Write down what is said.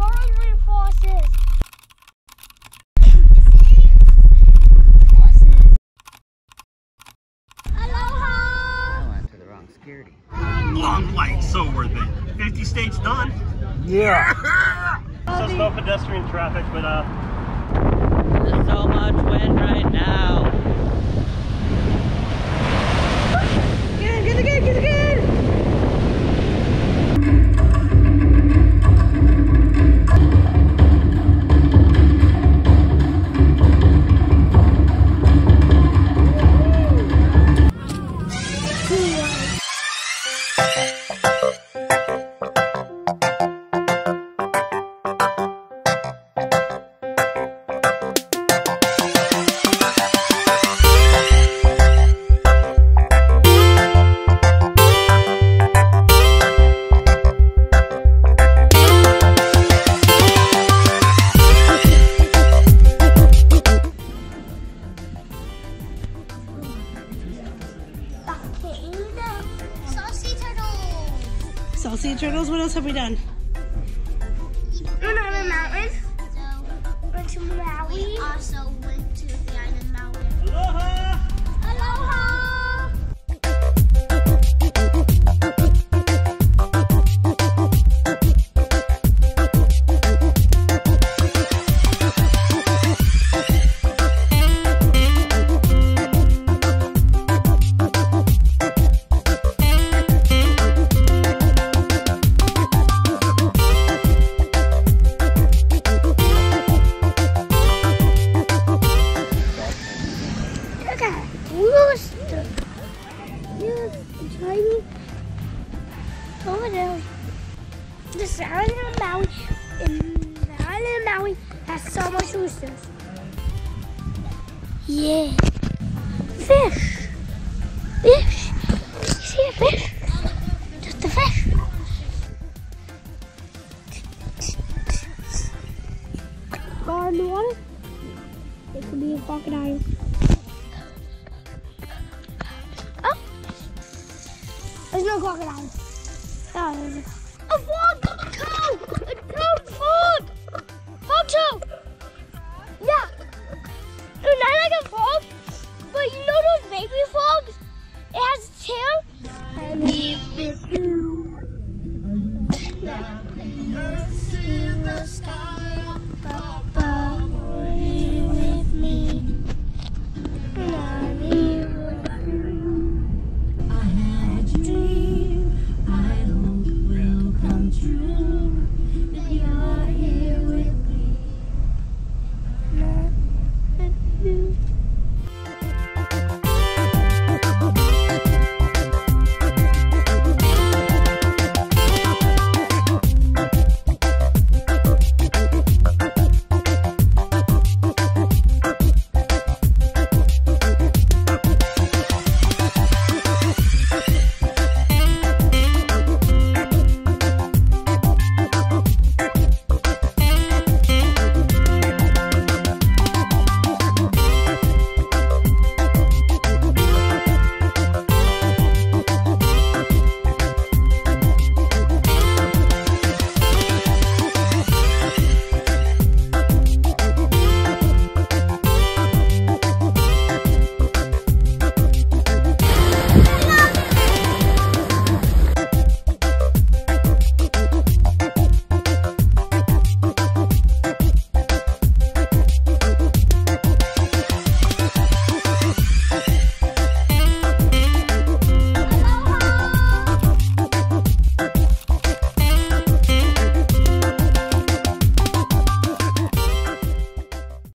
foreign forces. Aloha! I went to the wrong security. Long light, so worth it. 50 states done. Yeah. Says no pedestrian traffic, but uh, There's so much wind right now. Sea turtles, what else have we done? Went on a mountain. So Went to Maui. we also went there. This island of Maui, in the island of Maui, has so much roosters. Yeah. Fish. Fish. You see a fish? Just a fish. Go in the water. It could be a crocodile. Oh! There's no crocodile. Oh. A frog! A cow! A cow frog! Photo! Yeah! And I like a frog, but you know those baby frogs? It has a tail.